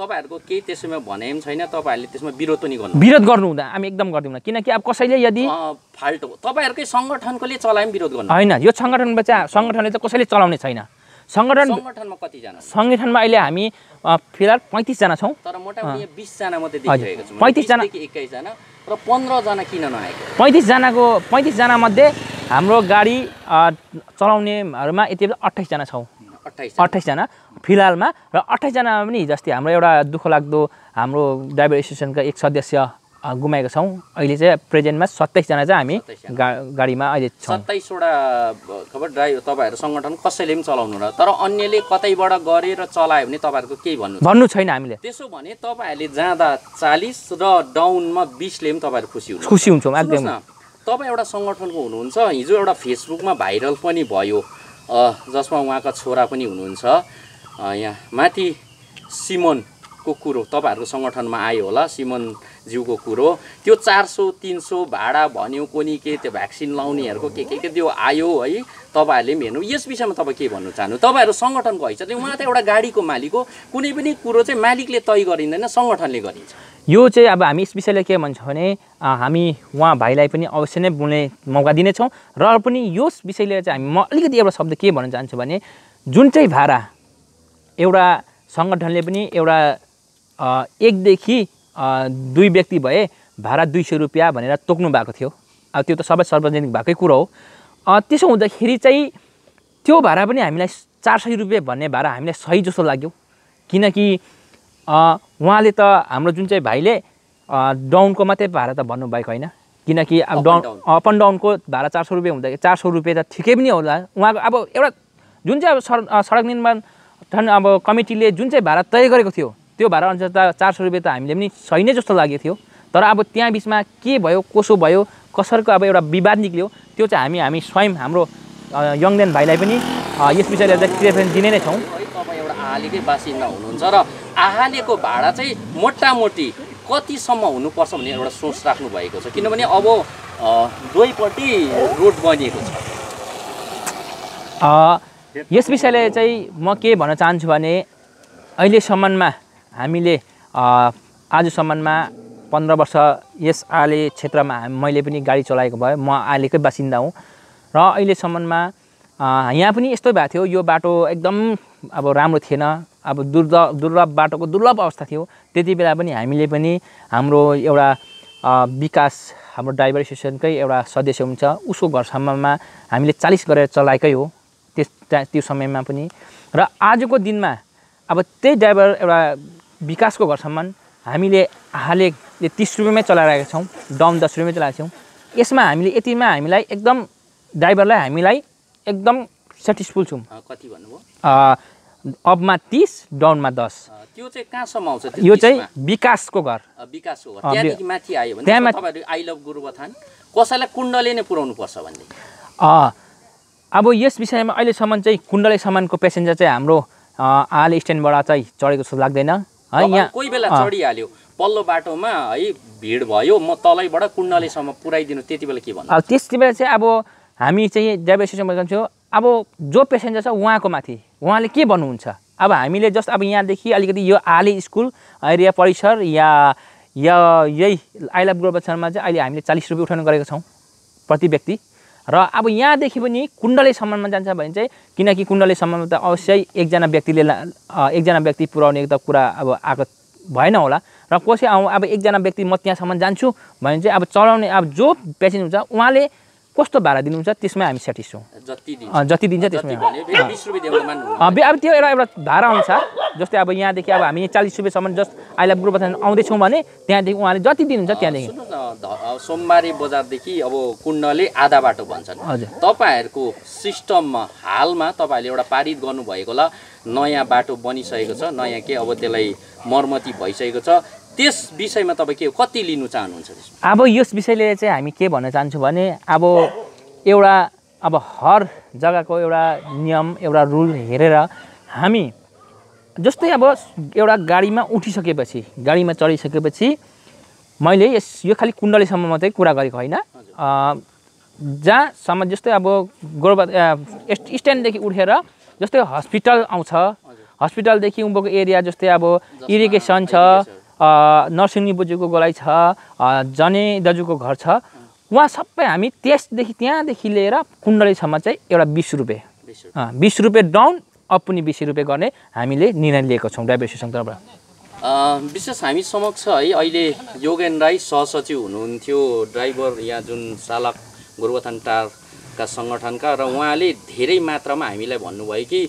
S2: तपाईँहरूको केही त्यसैमा भने पनि छैन तपाईँहरूले त्यसमा विरोध पनि गर्नु
S4: विरोध गर्नु हुँदा हामी एकदम गर्दैनौँ किनकि अब कसैले यदि
S2: फाल्टो हो। तपाईँहरूकै सङ्गठनकोले चलाए पनि विरोध गर्नु
S4: होइन यो सङ्गठनमा चाहिँ सङ्गठनले चाहिँ कसैले चलाउने छैन। सङ्गठन
S2: सङ्गठनमा कतिजना?
S4: सङ्गठनमा अहिले हामी फिलहाल पैँतिसजना छौँ।
S2: तर मोटामोटी बिसजना मात्रै। देखिरहेको छु।
S4: 35 जना।
S2: एक्काइसजना र पन्ध्रजना किन नआएको?
S4: पैँतिसजनाको पैँतिसजनामध्ये हाम्रो गाडी चलाउनेहरूमा यति बेला अट्ठाइसजना छौँ। अट्ठाइसजना फिलहालमा र अट्ठाइसजनामा पनि हिजो अस्ति हाम्रो एउटा दुःख लाग्दो हाम्रो ड्राइभर एसोसिएसनका एक सदस्य गुमाएको छौँ। अहिले चाहिँ प्रेजेन्टमा सत्ताइसजना चाहिँ हामी
S2: 27
S4: गा गाडीमा अहिले
S2: सत्ताइसवटा खबर ड्राइभर तपाईँहरू सङ्गठन कसैले पनि चलाउनु र तर अन्यले कतैबाट गरेर चलायो भने तपाईँहरूको केही भन्नु?
S4: भन्नु छैन हामीले।
S2: त्यसो भने तपाईँहरूले जाँदा चालिस र डाउनमा बिसले पनि तपाईँहरू खुसी हुनु
S4: खुसी हुन्छौँ एकदम।
S2: तपाईँ एउटा सङ्गठनको हुनुहुन्छ हिजो एउटा फेसबुकमा भाइरल पनि भयो। जसमा उहाँका छोरा पनि हुनुहुन्छ। यहाँ माथि सिमनको कुरो तपाईँहरूको सङ्गठनमा आयो होला। सिमनज्यूको कुरो। त्यो चार सौ तिन सौ भाडा भन्यो कोनी के त्यो भ्याक्सिन लाउनेहरूको के के के त्यो आयो है तपाईँहरूले पनि हेर्नु यस विषयमा तपाईँ के भन्नु चाहनु? तपाईँहरू सङ्गठनको हैसियतले उहाँ त एउटा गाडीको मालिक हो। कुनै पनि कुरो चाहिँ मालिकले तय गरिँदैन सङ्गठनले गरिन्छ।
S4: यो चाहिँ अब हामी यस विषयलाई के भन्छौँ भने हामी उहाँ भाइलाई पनि अवश्य नै बोल्ने मौका दिनेछौँ। र पनि यस विषयले चाहिँ हामी म अलिकति एउटा शब्द के भन्न चाहन्छु भने जुन चाहिँ भाडा एउटा सङ्गठनले पनि एउटा एकदेखि दुई व्यक्ति भए भाडा दुई सय रुपियाँ भनेर तोक्नु भएको थियो। अब त्यो त सबै सार्वजनिक भएकै कुरो हो। त्यसो हुँदाखेरि चाहिँ त्यो भाडा पनि हामीलाई चार सय रुपियाँ भन्ने भाडा हामीलाई सही जस्तो लाग्यो। किनकि उहाँले त हाम्रो जुन चाहिँ भाइले डाउनको मात्रै भाडा त भन्नुभएको होइन। किनकि अब डाउन. अप एन्ड डाउनको भाडा चार सौ रुपियाँ हुँदाखेरि चार सौ रुपियाँ त ठिकै पनि होला। उहाँको अब एउटा जुन चाहिँ अब सडक निर्माण अब कमिटीले जुन चाहिँ भाडा तय गरेको थियो त्यो भाडा अनुसार त चार सौ रुपियाँ त हामीले पनि सही नै जस्तो लागेको थियो। तर अब त्यहाँ बिचमा के भयो कसो भयो कसरको अब एउटा विवाद निक्ल्यो त्यो चाहिँ हामी हामी स्वयं हाम्रो यङदेन भाइलाई पनि यस विषयलाई चाहिँ प्रिफरेन्स दिने नै छौँ।
S2: तपाईँ एउटा आहालेकै बासिन्दा हुनुहुन्छ र आहालेको भाडा चाहिँ मोटामोटी कतिसम्म हुनुपर्छ भन्ने एउटा सोच राख्नु भएको छ? किनभने अब दुवैपट्टि रोड बनिएको छ।
S4: यस विषयले चाहिँ म के भन्न चाहन्छु भने अहिलेसम्ममा हामीले आजसम्ममा पन्ध्र वर्ष यस आले क्षेत्रमा मैले पनि गाडी चलाएको भए म आलेकै बासिन्दा हुँ। र अहिलेसम्ममा यहाँ पनि यस्तै भएको थियो यो बाटो एकदम अब राम्रो थिएन अब दुर्लभ दुर्लभ बाटोको दुर्लभ अवस्था थियो। त्यति बेला पनि हामीले पनि हाम्रो एउटा विकास हाम्रो ड्राइभर एसोसिएसनकै एउटा सदस्य हुन्छ उसको घरसम्ममा हामीले चालिस गरेर चलाएकै हो त्यस त्या- त्यो समयमा पनि। र आजको दिनमा अब त्यही ड्राइभर एउटा विकासको घरसम्म हामीले हालेले तिस रुपियाँमै चलाइरहेका छौँ डाउन दस रुपियाँमै चलाएका छौँ। यसमा हामीले यतिमा हामीलाई एकदम ड्राइभरलाई हामीलाई एकदम सेटिस्फुल छौँ।
S2: कति भन्नुभयो?
S4: अपमा तिस डाउनमा दस।
S2: त्यो चाहिँ कहाँसम्म आउँछ
S4: यो चाहिँ? विकासको घर।
S2: अ, विकास हो
S4: अ,
S2: त्यहाँदेखि माथि आयो भने
S4: त्यहाँ
S2: आई लभ गुरुबथान कसैलाई कुण्डले नै पुऱ्याउनु पर्छ भन्ने।
S4: अब यस विषयमा अहिलेसम्म चाहिँ कुण्डले सामानको पेसेन्जर चाहिँ हाम्रो आले स्ट्यान्डबाट चाहिँ चढेको जस्तो लाग्दैन। यहाँ
S2: कोही बेला चढिहाल्यो। पल्लो बाटोमा है भिड भयो म तलैबाट कुण्डलेसम्म पुऱ्याइदिनु त्यति बेला के भन्नु?
S4: अब त्यति बेला चाहिँ अब हामी चाहिँ ड्राइभर एसोसिएसनमा जान्छौँ अब जो पेसेन्जर छ उहाँको माथि उहाँले के भन्नुहुन्छ? अब हामीले जस्ट अब यहाँदेखि अलिकति यो आली स्कुल एरिया परिसर या या यही आइलाभ गोर्बथानमा चाहिँ अहिले हामीले चालिस रुपियाँ उठाउने गरेका छौँ प्रति व्यक्ति। र अब यहाँदेखि पनि कुण्डलेसम्ममा जान्छ भने चाहिँ किनकि कुण्डलेसम्ममा त अवश्य एकजना व्यक्तिले एकजना व्यक्ति पुऱ्याउने त कुरा अब आएको भएन होला। र कसै अब एकजना व्यक्ति म त्यहाँसम्म जान्छु भने चाहिँ अब चलाउने अब जो पेसेन्ट हुन्छ उहाँले कस्तो भाडा दिनुहुन्छ त्यसमै हामी सेटिस छौँ
S2: जति दिन्छ
S4: त्यसमै अब त्यो एउटा एउटा धारा अनुसार जस्तै अब यहाँदेखि अब हामी चालिस रुपियाँसम्म जस्ट आइलाभ ग्रुपमा आउँदैछौँ भने त्यहाँदेखि उहाँले जति दिनुहुन्छ त्यहाँदेखि
S2: सोमबारे बजारदेखि अब कुण्डले आधा बाटो भन्छन्
S4: हजुर।
S2: तपाईँहरूको सिस्टममा हालमा तपाईँहरूले एउटा पारित गर्नुभएकोला नयाँ बाटो बनिसकेको छ नयाँ के अब त्यसलाई मर्मती भइसकेको छ त्यस विषयमा तपाईँ के कति लिनु चाहनुहुन्छ त्यसमा?
S4: अब यस विषयले चाहिँ हामी के भन्न चाहन्छौँ भने अब एउटा अब हर जग्गाको एउटा नियम एउटा रुल हेरेर हामी जस्तै अब एउटा गाडीमा उठिसकेपछि गाडीमा चढिसकेपछि मैले यस यो खालि कुण्डलीसम्म मात्रै कुरा गरेको होइन। जहाँसम्म जस्तै अब गोरुबा स्ट्यान्डदेखि उठेर जस्तै हस्पिटल आउँछ। हस्पिटलदेखि उँभोको एरिया जस्तै अब इरिगेसन छ। अ, नर्सिङ बोजूको गोलाइ छ जने दाजुको घर छ। उहाँ सबै हामी त्यसदेखि त्यहाँदेखि लिएर कुण्डलीसम्म चाहिँ एउटा बिस रुपियाँ
S2: बिस
S4: रुपियाँ डाउन अप पनि बिस रुपियाँ गर्ने हामीले निर्णय लिएको छौँ ड्राइभर एसोसिएसन तर्फबाट
S2: विशेष हामी समक्ष है अहिले योगेन राई सहसचिव हुनुहुन्थ्यो। ड्राइभर यहाँ जुन चालक गोरुबथान टारका सङ्गठनका र उहाँले धेरै मात्रामा हामीलाई भन्नुभयो कि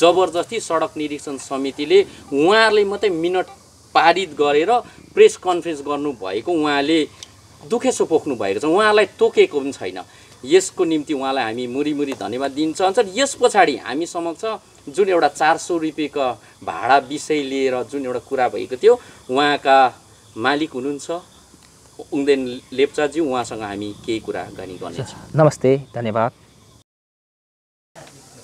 S2: जबरजस्ती सडक निरीक्षण समितिले उहाँहरूले मात्रै मिनट पारित गरेर प्रेस कन्फरेन्स गर्नुभएको उहाँले दुखेसो पोख्नु भएको छ। उहाँलाई तोकेको पनि छैन। यसको निम्ति उहाँलाई हामी मुरी धन्यवाद दिन चाहन्छौँ यस पछाडि हामी समक्ष जुन एउटा चार सौ रुपियाँको भाडा विषय लिएर जुन एउटा कुरा भएको थियो उहाँका मालिक हुनुहुन्छ उङदेन लेप्चाज्यू। उहाँसँग हामी केही कुराकानी गर्नेछौँ।
S4: नमस्ते धन्यवाद।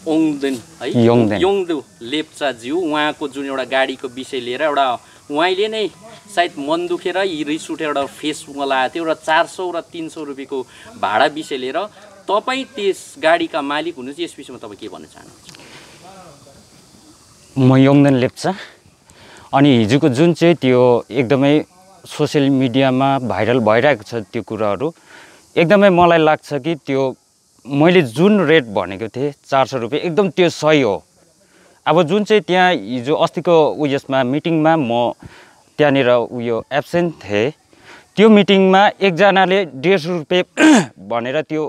S2: ओङदेन है
S5: योङदेन।
S2: योङदु लेप्चाज्यू उहाँको जुन एउटा गाडीको विषय लिएर एउटा उहाँले नै सायद मन दुखेर यी रिस उठेर एउटा फेसबुकमा लगाएको थियो एउटा चार सौ र तिन सौ रुपियाँको भाडा विषय लिएर तपाईँ त्यस गाडीका मालिक हुनुहुन्छ यस विषयमा तपाईँ के भन्न चाहनुहुन्छ?
S5: म योङदेन लेप्चा। अनि हिजोको जुन चाहिँ त्यो एकदमै सोसियल मिडियामा भाइरल भइरहेको छ त्यो कुराहरू एकदमै मलाई लाग्छ कि त्यो मैले जुन रेट भनेको थिएँ चार सौ रुपियाँ एकदम त्यो सही हो। अब जुन चाहिँ त्यहाँ हिजो अस्तिको उयसमा मिटिङमा म त्यहाँनिर उयो एब्सेन्ट थिएँ त्यो मिटिङमा एकजनाले डेढ सौ रुपियाँ *clears throat* भनेर त्यो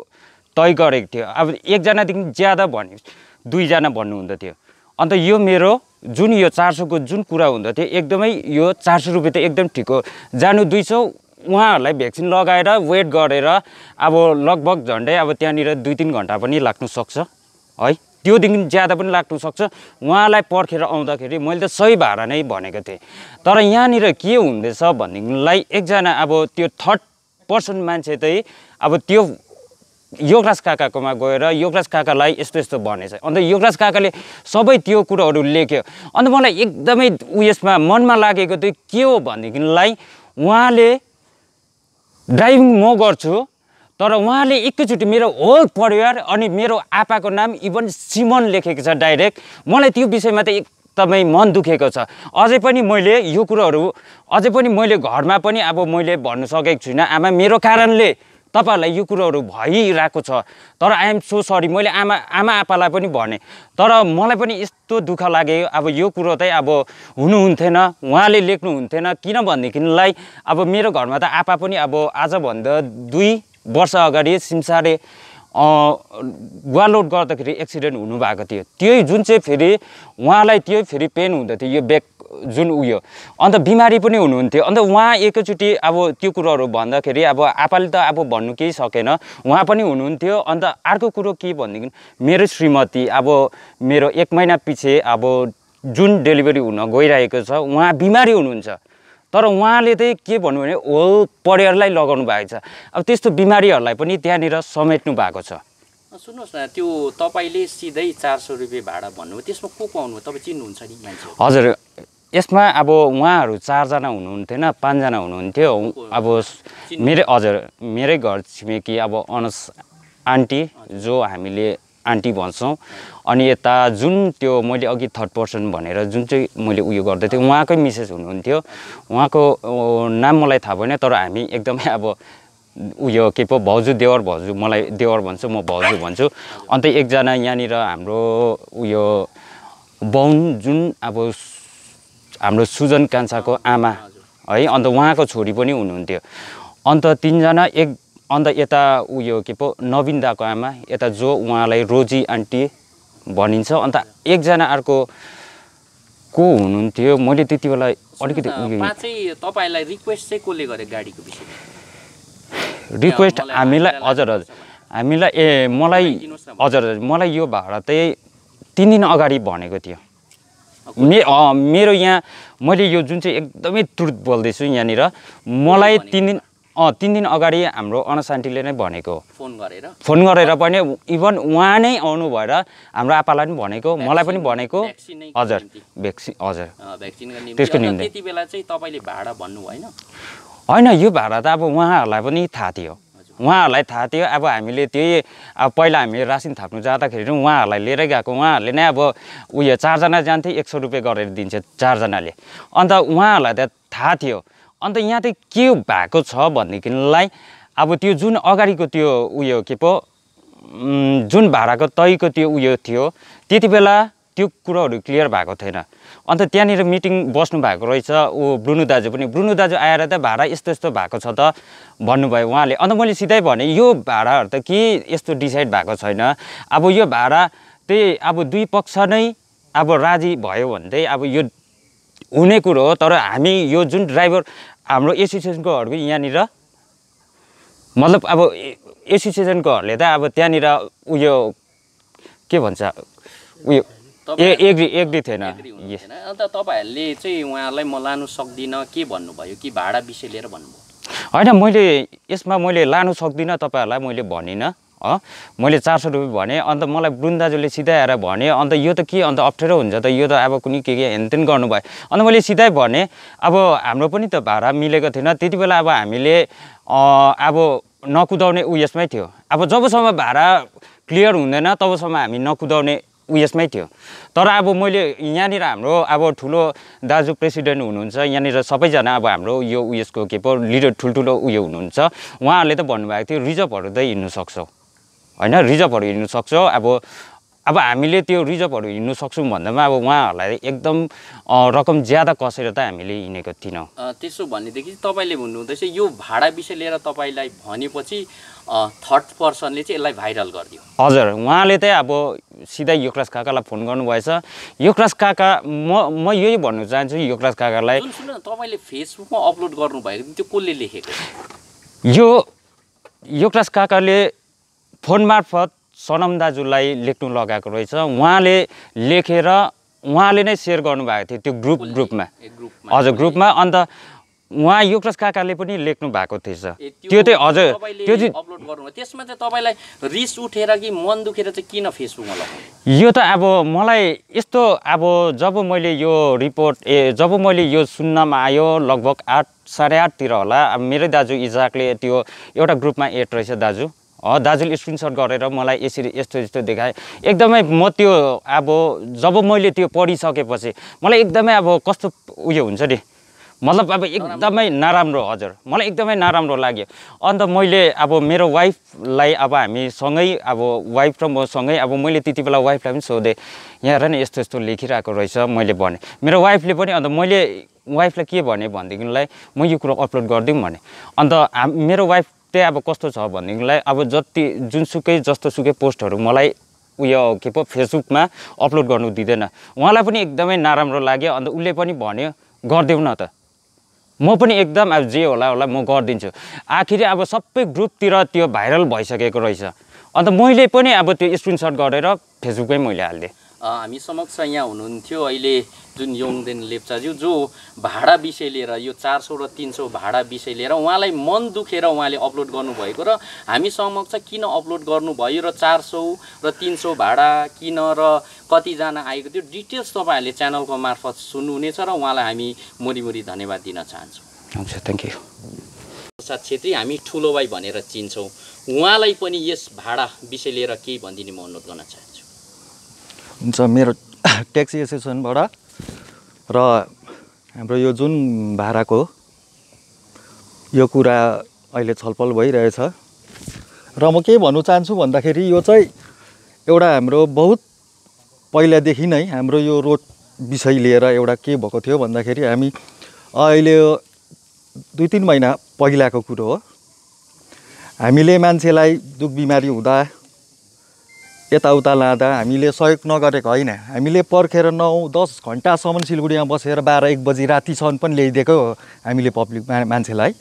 S5: तय गरेको थियो। अब एकजनादेखि ज्यादा भने दुईजना भन्नुहुँदो थियो। अन्त यो मेरो जुन यो चार सौको जुन कुरा हुँदो थियो एकदमै यो चार सौ रुपियाँ त एकदम ठिक हो। जानु दुई सौ उहाँहरूलाई भ्याक्सिन लगाएर वेट गरेर अब लगभग झन्डै अब त्यहाँनिर दुई तिन घन्टा पनि लाग्नु सक्छ है? त्योदेखि ज्यादा पनि लाग्नु सक्छ। उहाँलाई पर्खेर आउँदाखेरि मैले त सही भाडा नै भनेको थिएँ। तर यहाँनिर के हुँदैछ भनेदेखिलाई एकजना अब त्यो थर्ड पर्सन मान्छे चाहिँ अब त्यो योगराज काकाकोमा गएर योगराज काकालाई यस्तो यस्तो भनेछ। अन्त योगराज काकाले सबै त्यो कुरोहरू लेख्यो। अन्त मलाई एकदमै उयसमा मनमा लागेको चाहिँ के हो? भनेदेखिलाई उहाँले ड्राइभिङ म गर्छु। तर उहाँले एकैचोटि मेरो होल परिवार अनि मेरो आपाको नाम इभन सिमन लेखेको छ डाइरेक्ट। मलाई त्यो विषयमा त एकदमै मन दुखेको छ। अझै पनि मैले यो कुरोहरू अझै पनि मैले घरमा पनि अब मैले भन्नु सकेको छुइनँ। आमा मेरो कारणले तपाईँहरूलाई यो कुरोहरू भइरहेको छ। तर आइएम सो सरी मैले आमा आमा आप्पालाई पनि भने। तर मलाई पनि यस्तो दुःख लाग्यो। अब यो कुरो चाहिँ अब हुनुहुन्थेन उहाँले लेख्नुहुन्थेन। किनभनेदेखिलाई अब मेरो घरमा त आपा पनि अब आजभन्दा दुई वर्ष अगाडि सिमसारे वालोड गर्दाखेरि एक्सिडेन्ट हुनुभएको थियो। त्यही जुन चाहिँ फेरि उहाँलाई त्यो फेरि पेन हुँदथ्यो यो ब्याक जुन उयो। अन्त बिमारी पनि हुनुहुन्थ्यो। अन्त उहाँ एकैचोटि अब त्यो कुरोहरू भन्दाखेरि अब आपाले त अब भन्नु केही सकेन। उहाँ पनि हुनुहुन्थ्यो। अन्त अर्को कुरो के भनेदेखि मेरो श्रीमती अब मेरो एक महिना पछि अब जुन डेलिभरी हुन गइरहेको छ उहाँ बिमारी हुनुहुन्छ। तर उहाँले चाहिँ के भन्नु भने होल परिवारलाई लगाउनु भएको छ। अब त्यस्तो बिमारीहरूलाई पनि त्यहाँनिर समेट्नु भएको छ।
S2: सुन्नुहोस् न त्यो तपाईँले सिधै चार सौ रुपियाँ भाडा भन्नुभयो त्यसमा को को आउनुभयो? तपाईँ चिन्नुहुन्छ नि मान्छे।
S5: हजुर यसमा अब उहाँहरू चारजना हुनुहुन्थेन पाँचजना हुनुहुन्थ्यो। अब मेरै हजुर मेरै घर छिमेकी अब अनस आन्टी जो हामीले आन्टी भन्छौँ। अनि यता जुन त्यो मैले अघि थर्ड पर्सन भनेर जुन चाहिँ मैले उयो गर्दै थिएँ उहाँकै मिसेस हुनुहुन्थ्यो। उहाँको नाम मलाई थाहा भएन तर हामी एकदमै अब उयो के पो भाउजू देवर भाउजू मलाई देवर भन्छ म भाउजू भन्छु। अन्त एकजना यहाँनिर हाम्रो उयो बाहुन जुन अब हाम्रो सुजन कान्छाको आमा है अन्त उहाँको छोरी पनि हुनुहुन्थ्यो। अन्त तिनजना एक अन्त यता उयो के पो नवीन दाको आमा यता जो उहाँलाई रोजी आन्टी भनिन्छ। अन्त एकजना अर्को को हुनुहुन्थ्यो? मैले त्यति बेला अलिकति
S2: तपाईँलाई रिक्वेस्ट चाहिँ कसले गरे गाडीको विषयमा?
S5: रिक्वेस्ट
S2: मलाई
S5: हामीलाई हजुर हजुर। हामीलाई ए मलाई। हजुर हजुर। मलाई यो भाडा चाहिँ तिन दिन अगाडि भनेको थियो। मे मेरो यहाँ मैले यो जुन चाहिँ एकदमै ट्रुथ बोल्दैछु यहाँनिर। मलाई तिन दिन अँ तिन दिन अगाडि हाम्रो अनशान्तिले नै भनेको।
S2: फोन गरेर?
S5: फोन गरेर पनि इभन उहाँ नै आउनु भएर हाम्रो आपालाई पनि भनेको मलाई पनि भनेको। हजुर। भ्याक्सिन हजुर। त्यसको निम्ति।
S2: त्यति बेला चाहिँ तपाईँले भाडा भन्नु भएन?
S5: होइन यो भाडा त अब उहाँहरूलाई पनि थाहा थियो। उहाँहरूलाई थाहा थियो। अब हामीले त्यही अब पहिला हामी रासिन थाप्नु जाँदाखेरि पनि उहाँहरूलाई लिएरै गएको। उहाँहरूले नै अब उयो चारजना जान्थे एक सौ रुपियाँ गरेर दिन्छ चारजनाले। अन्त उहाँहरूलाई त थाहा थियो। अन्त यहाँ चाहिँ के भएको छ भनेदेखिलाई अब त्यो जुन अगाडिको त्यो उयो के पो जुन भाडाको तयको त्यो उयो थियो त्यति बेला त्यो कुरोहरू क्लियर भएको थिएन। अन्त त्यहाँनिर मिटिङ बस्नु भएको रहेछ ऊ ब्रुनु दाजु पनि ब्रुनु दाजु आएर त भाडा यस्तो यस्तो भएको छ त भन्नुभयो उहाँले। अन्त मैले सिधै भने यो भाडाहरू त के यस्तो डिसाइड भएको छैन? अब यो भाडा त्यही अब दुई पक्ष नै अब राजी भयो भने चाहिँ अब यो हुने कुरो हो तर हामी यो जुन ड्राइभर हाम्रो एसोसिएसनकोहरू यहाँनिर मतलब अब एसोसिएसनकोहरूले त अब त्यहाँनिर उयो के भन्छ उयो ए एग्री एग्री थिएन।
S2: अन्त तपाईँहरूले चाहिँ उहाँलाई म लानु सक्दिनँ के भन्नुभयो कि भाडा विषय लिएर भन्नुभयो?
S5: होइन मैले यसमा मैले लानु सक्दिनँ तपाईँहरूलाई मैले भनिनँ। मैले चार सौ रुपियाँ भने अन्त मलाई दाजुले सिधै आएर भने अन्त यो त के अन्त अप्ठ्यारो हुन्छ त यो त अब कुनै के के हेनतेन गर्नुभयो। अन्त मैले सिधै भने अब हाम्रो पनि त भाडा मिलेको थिएन। त्यति बेला अब हामीले अब नकुदाउने उयसमै थियो। अब जबसम्म भाडा क्लियर हुँदैन तबसम्म हामी नकुदाउने उयसमै थियो। तर अब मैले यहाँनिर हाम्रो अब ठुलो दाजु प्रेसिडेन्ट हुनुहुन्छ यहाँनिर सबैजना अब हाम्रो यो उयसको के पो लिडर ठुल्ठुलो उयो हुनुहुन्छ। उहाँहरूले त भन्नुभएको थियो रिजर्भहरू त हिँड्नु सक्छौ। होइन रिजर्भहरू हिँड्नु सक्छौ। अब अब हामीले त्यो रिजर्भहरू हिँड्नु सक्छौँ भन्दामा अब उहाँहरूलाई एकदम रकम ज्यादा कसेर त हामीले हिँडेको थिएनौँ।
S2: त्यसो भनेदेखि तपाईँले भन्नुहुँदैछ यो भाडा विषय लिएर तपाईँलाई भनेपछि थर्ड पर्सनले चाहिँ यसलाई भाइरल गरिदियो।
S5: हजुर उहाँले चाहिँ अब सिधै योगराज काकालाई फोन गर्नुभएछ। योगराज काका म म यही भन्नु चाहन्छु योगराज काकालाई
S2: जुन सुन्नु न तपाईँले फेसबुकमा अपलोड गर्नुभएको थियो, त्यो कसले लेखेको?
S5: यो योगराज काकाले फोन मार्फत सनम दाजुलाई लेख्नु लगाएको रहेछ। उहाँले लेखेर उहाँले नै सेयर गर्नुभएको थियो त्यो ग्रुप ग्रुपमा। हजुर ग्रुपमा। अन्त उहाँ योगराज काकाले पनि लेख्नु भएको थिएछ त्यो चाहिँ हजुर त्यो चाहिँ
S2: अपलोड गर्नुभयो। त्यसमा चाहिँ तपाईँलाई रिस उठेर कि मन दुखेर चाहिँ किन फेसबुकमा लगाउनु
S5: यो त अब मलाई यस्तो अब जब मैले यो रिपोर्ट ए जब मैले यो सुन्नमा आयो लगभग आठ साढे आठतिर होला। अब मेरै दाजु इजाकले त्यो एउटा ग्रुपमा एड रहेछ दाजु। दाजुले स्क्रिनसट गरेर मलाई यसरी यस्तो यस्तो देखाएँ। एकदमै म त्यो अब जब मैले त्यो पढिसकेपछि मलाई एकदमै अब कस्तो उयो हुन्छ नि। मतलब अब एकदमै नराम्रो हजुर मलाई एकदमै नराम्रो लाग्यो। अन्त मैले अब मेरो वाइफलाई अब हामी सँगै अब वाइफ र म सँगै अब मैले त्यति बेला वाइफलाई पनि सोधेँ यहाँ हेर न यस्तो यस्तो लेखिरहेको रहेछ मैले भने। मेरो वाइफले पनि अन्त मैले वाइफलाई के भने भनेदेखिलाई म यो कुरो अपलोड गरिदिउँ भने। अन्त मेरो वाइफ चाहिँ अब कस्तो छ भनेदेखिलाई अब जति जुनसुकै जस्तो सुकै पोस्टहरू मलाई उयो के पो फेसबुकमा अपलोड गर्नु दिँदैन। उहाँलाई पनि एकदमै नराम्रो लाग्यो अन्त उसले पनि भन्यो गरिदेऊ न त। म पनि एकदम अब जे होला होला म गरिदिन्छु। आखिरी अब सबै ग्रुपतिर त्यो भाइरल भइसकेको रहेछ। अन्त मैले पनि अब त्यो स्क्रिनसट गरेर फेसबुकमै मैले हालिदिएँ।
S2: हामी समक्ष यहाँ हुनुहुन्थ्यो अहिले जुन योङदेन लेप्चाज्यू जो भाडा विषय लिएर यो चार सौ र तिन सौ भाडा विषय लिएर उहाँलाई मन दुखेर उहाँले अपलोड गर्नुभएको र हामी समक्ष किन अपलोड गर्नुभयो र चार सौ र तिन सौ भाडा किन र कतिजना आएको थियो डिटेल्स तपाईँहरूले च्यानलको मार्फत सुन्नुहुनेछ र उहाँलाई हामी मुरी धन्यवाद दिन चाहन्छौँ।
S5: हुन्छ थ्याङ्क यू
S2: प्रसाद छेत्री हामी ठुलो भाइ भनेर चिन्छौँ। उहाँलाई पनि यस भाडा विषय लिएर केही भनिदिने म अनुरोध गर्न चाहन्छु।
S6: हुन्छ मेरो *laughs* ट्याक्सी एसोसिएसनबाट र हाम्रो यो जुन भाडाको यो कुरा अहिले छलफल भइरहेछ। र म के भन्नु चाहन्छु भन्दाखेरि यो चाहिँ एउटा हाम्रो बहुत पहिलादेखि नै हाम्रो यो रोड विषय लिएर एउटा के भएको थियो भन्दाखेरि हामी अहिले दुई तिन महिना पहिलाको कुरो हो। हामीले मान्छेलाई दुख बिमारी हुँदा यताउता लाँदा हामीले सहयोग नगरेको होइन। हामीले पर्खेर नौ दस घन्टासम्म सिलगढीमा बसेर बाह्र एक बजी रातिसम्म पनि ल्याइदिएको हो हामीले पब्लिक मा मान्छेलाई।